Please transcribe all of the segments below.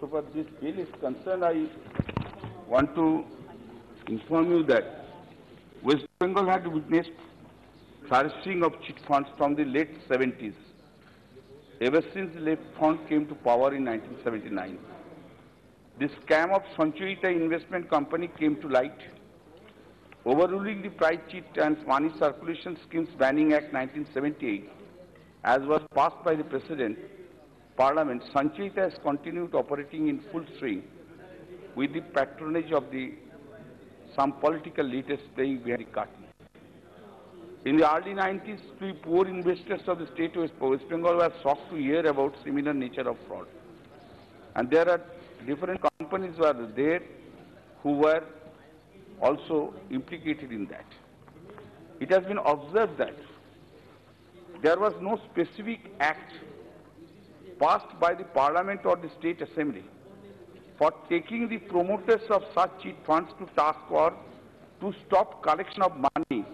So far this bill is concerned, I want to inform you that West Bengal had witnessed flourishing of chit funds from the late 70s, ever since the left front came to power in 1979. The scam of Sanchayita Investment Company came to light, overruling the price cheat and money circulation schemes banning act 1978 as was passed by the president parliament Sanchayita has continued operating in full swing with the patronage of the some political leaders playing behind the curtain in the early 90s the poor investors of the state of west bengal were shocked to hear about similar nature of fraud and there are different companies were there who were also implicated in that. It has been observed that there was no specific act passed by the Parliament or the State Assembly for taking the promoters of such cheat funds to task or to stop collection of money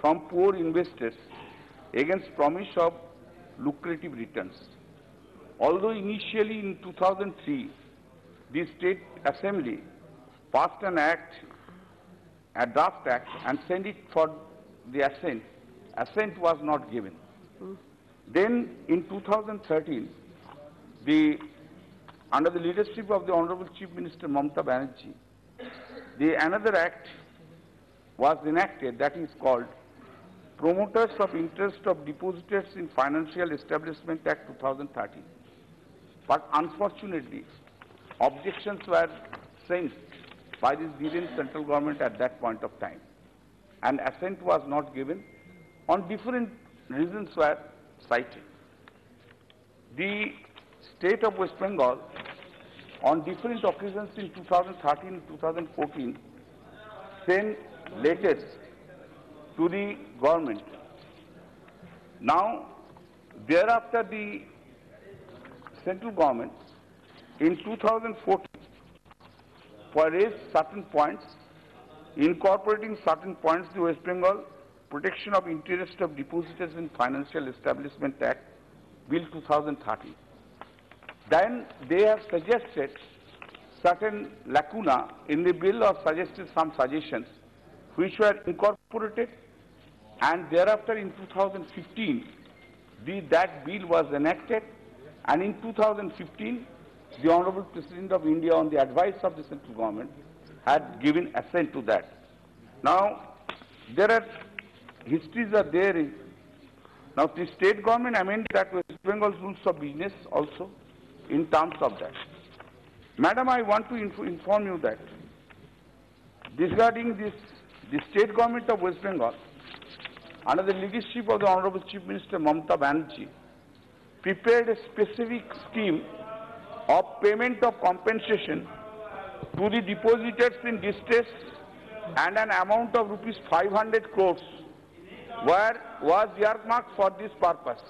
from poor investors against promise of lucrative returns. Although initially in 2003, the State Assembly passed an act, a draft act, and sent it for the assent. Assent was not given. Hmm. Then in 2013, the, under the leadership of the Honorable Chief Minister Mamata Banerjee, the another act was enacted that is called Promoters of Interest of Depositors in Financial Establishment Act 2013. But unfortunately, objections were sent by the Indian central government at that point of time. And assent was not given on different reasons were cited. The state of West Bengal on different occasions in 2013 and 2014 sent letters to the government. Now, thereafter the central government in 2014 for raised certain points, incorporating certain points to West Bengal Protection of Interest of Depositors in Financial Establishment Act, Bill 2013. Then they have suggested certain lacuna in the bill or suggested some suggestions which were incorporated. And thereafter in 2015 the, that bill was enacted. And in 2015 the Honorable President of India on the advice of the central government had given assent to that. Now there are histories are there. Now the state government amended that West Bengal's rules of business also in terms of that. Madam, I want to inf inform you that regarding this, the state government of West Bengal, under the leadership of the Honorable Chief Minister Mamata Banerjee, prepared a specific scheme of payment of compensation to the depositors in distress and an amount of rupees 500 crores were, was earmarked for this purpose.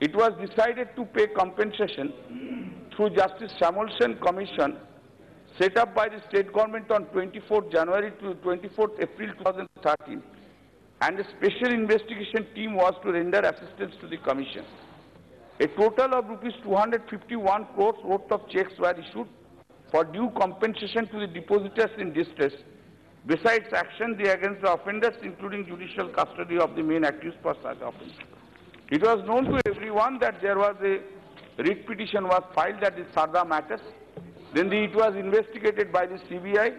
It was decided to pay compensation through Justice Shyamal Sen Commission set up by the state government on 24th January to 24th April 2013 and a special investigation team was to render assistance to the commission. A total of rupees 251 crores worth of checks were issued for due compensation to the depositors in distress. Besides action against the offenders, including judicial custody of the main accused for such. It was known to everyone that there was a writ petition was filed at the Sarda matters. Then the, it was investigated by the CBI.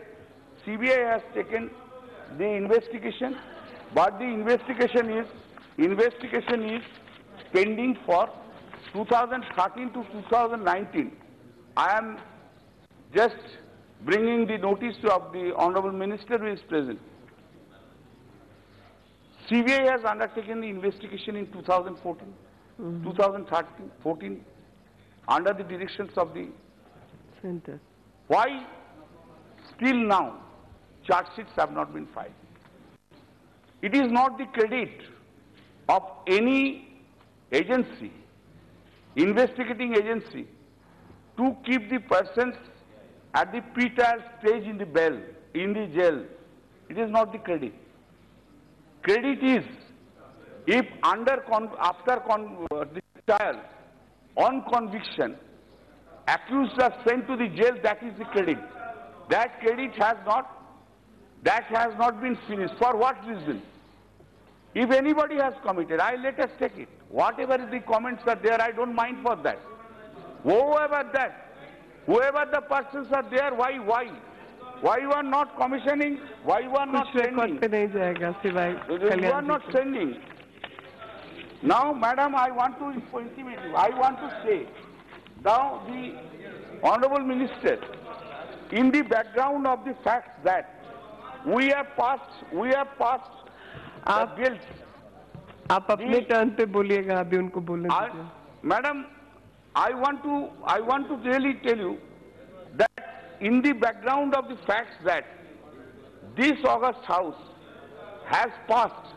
CBI has taken the investigation, but the investigation is investigation is pending for 2013 to 2019. I am just bringing the notice of the Honorable Minister who is present. CBI has undertaken the investigation in 2014, mm-hmm. 2013, 14, under the directions of the Center. why still now charge sheets have not been filed? It is not the credit of any agency, investigating agency, to keep the persons at the pre-trial stage in the bell, in the jail. It is not the credit. Credit is if under con- after con- uh, trial on conviction accused are sent to the jail, that is the credit. That credit has not, that has not been finished. For what reason? If anybody has committed, I let us take it. Whatever the comments are there, I don't mind for that. Whoever that, whoever the persons are there, why, why? Why you are not commissioning? Why you are not कुछ record sending? पे नहीं जाएगा सिवाय You are Kalyan not जी के। sending. Now, madam, I want to intimate you. I want to say, now the honorable minister, in the background of the fact that we have passed, we have passed the आप- bills. आप अपने जी। Turn पे बोलिएगा अभी उनको बोलने I, दीजिए madam, I want to, I want to really tell you that in the background of the facts that this August House has passed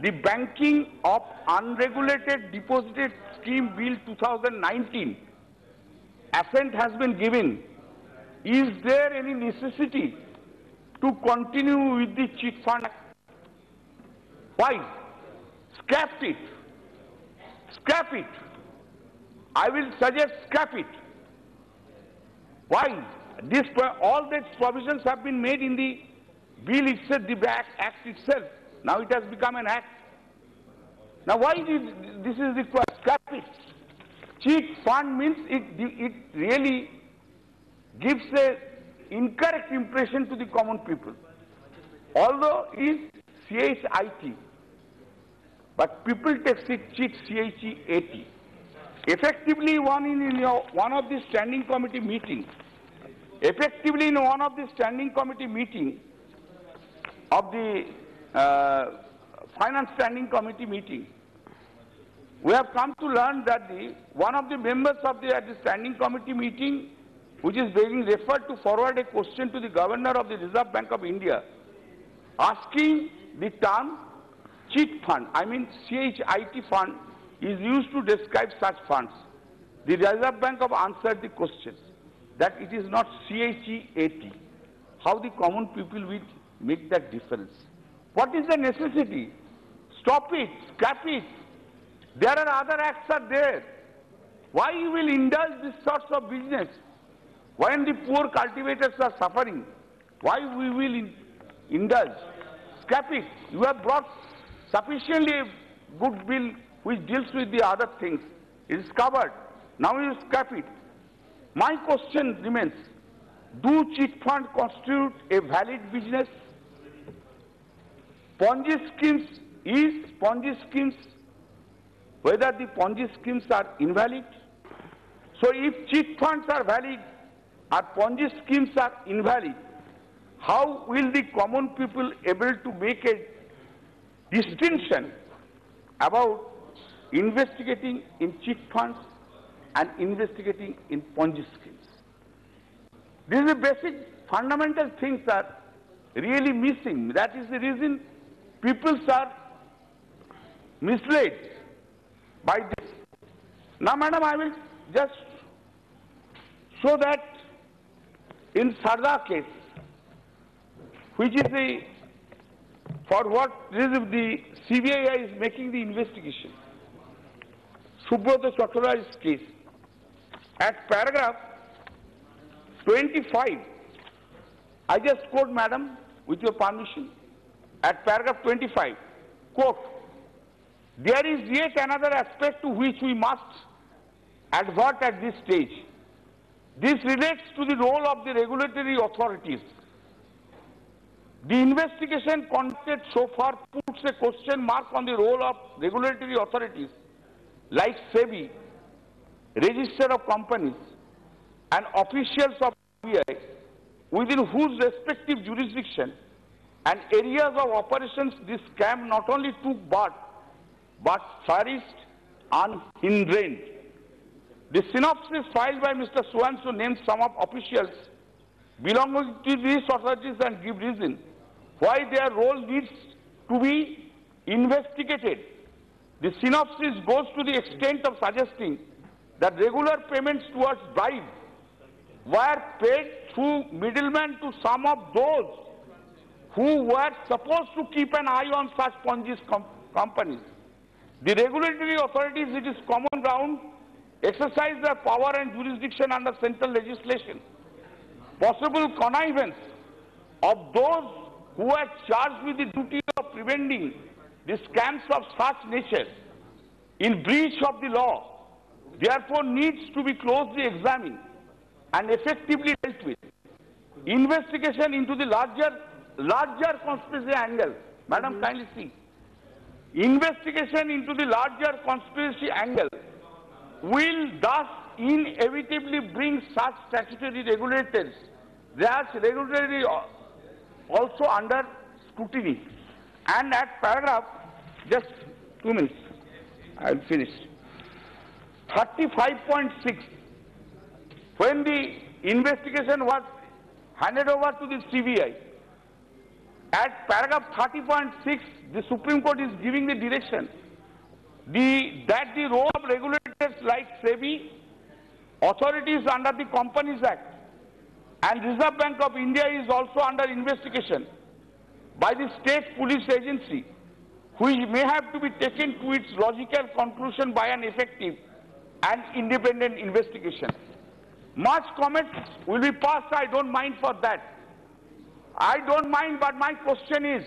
the Banning of Unregulated Deposited Scheme Bill 2019, assent has been given. Is there any necessity to continue with the cheat fund? Why? Scrap it. Scrap it. I will suggest scrap it. Why? This, all these provisions have been made in the bill itself, the act, itself. Now it has become an act. Now why this is required? Scrap it. Cheat fund means it, it really gives a incorrect impression to the common people. Although it is CHIT, but people take it cheat C-H-E-A-T. Effectively, one in, your, one of the standing committee meeting, effectively in one of the standing committee meeting of the uh, finance standing committee meeting, we have come to learn that the, one of the members of the, the standing committee meeting, which is being referred to forward a question to the governor of the Reserve Bank of India, asking the term cheat fund, I mean CHIT fund, is used to describe such funds. The Reserve Bank of answered the question that it is not CHEAT. How the common people will make that difference? What is the necessity? Stop it, scrap it. There are other acts are there. Why you will indulge these sorts of business? When the poor cultivators are suffering, why we will in- indulge? Scrap it. You have brought sufficiently good bill which deals with the other things. It is covered. Now you scrap it. My question remains, do cheat funds constitute a valid business? Ponzi schemes is Ponzi schemes, whether the Ponzi schemes are invalid? So if cheat funds are valid or Ponzi schemes are invalid, how will the common people able to make a distinction about investigating in cheat funds and investigating in Ponzi schemes? These are basic fundamental things that are really missing. That is the reason people are misled by this. Now, madam, I will just show that in Sarda case, which is the, for what reason the CBI is making the investigation. Subrata Chattoraj's case. At paragraph 25, I just quote, madam, with your permission. At paragraph 25, quote, there is yet another aspect to which we must advert at this stage. This relates to the role of the regulatory authorities. The investigation conducted so far puts a question mark on the role of regulatory authorities like SEBI, Register of Companies, and officials of RBI within whose respective jurisdiction and areas of operations this scam not only took part but flourished unhindered. The synopsis filed by Mr. Suwansu names some of officials belonging to these authorities and give reason why their role needs to be investigated. The synopsis goes to the extent of suggesting that regular payments towards bribe were paid through middlemen to some of those who were supposed to keep an eye on such Ponzi com- companies. The regulatory authorities, it is common ground, exercise their power and jurisdiction under central legislation. Possible connivance of those who are charged with the duty of preventing the scams of such nature in breach of the law, therefore needs to be closely examined and effectively dealt with. Investigation into the larger, larger conspiracy angle. Madam, mm-hmm. kindly see. Investigation into the larger conspiracy angle will thus inevitably bring such statutory regulators, as regulatory uh, also under scrutiny. And at paragraph, just two minutes, I'll finish. 35.6, when the investigation was handed over to the CBI, at paragraph 30.6, the Supreme Court is giving the direction. The, that the role of regulators like SEBI, authorities under the Companies Act, and Reserve Bank of India is also under investigation by the state police agency, which may have to be taken to its logical conclusion by an effective and independent investigation. Much comment will be passed, I don't mind for that. I don't mind, but my question is,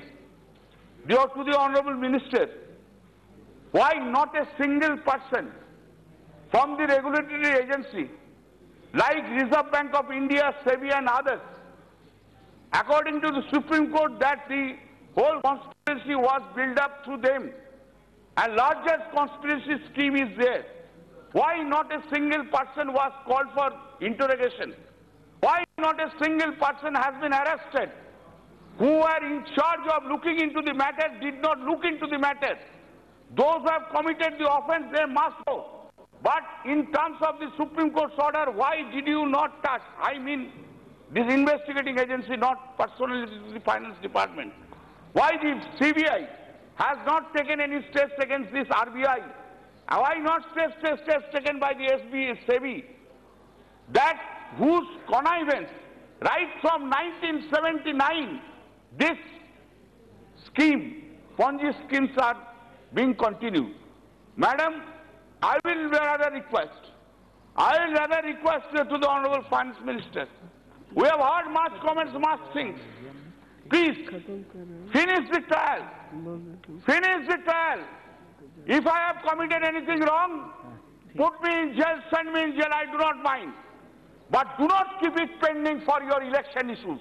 dear to the Honorable Minister, why not a single person from the regulatory agency like Reserve Bank of India, SEBI and others, according to the Supreme Court that the whole conspiracy was built up through them and largest conspiracy scheme is there. Why not a single person was called for interrogation? Why not a single person has been arrested? Who were in charge of looking into the matter did not look into the matter. Those who have committed the offense, they must go. But in terms of the Supreme Court's order, why did you not touch? I mean, this investigating agency, not personally the finance department. Why the CBI has not taken any steps against this RBI? Why not steps, steps, steps taken by the SB, SEBI? That whose connivance, right from 1979, this scheme, Ponzi schemes are being continued. Madam, I will rather request, I will rather request to the Honorable Finance Minister. We have heard much comments, much things. Please, finish the trial. Finish the trial. If I have committed anything wrong, put me in jail, send me in jail, I do not mind. But do not keep it pending for your election issues.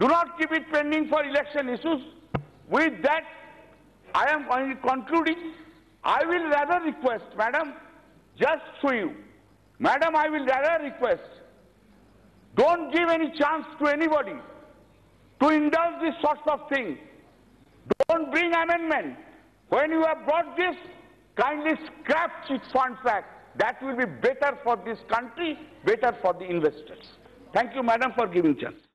Do not keep it pending for election issues. With that, I am concluding. I will rather request, madam, just for you. Madam, I will rather request, don't give any chance to anybody to indulge this sort of thing. Don't bring amendment. When you have brought this, kindly scrap Chit Funds Act. That will be better for this country, better for the investors. Thank you, madam, for giving chance.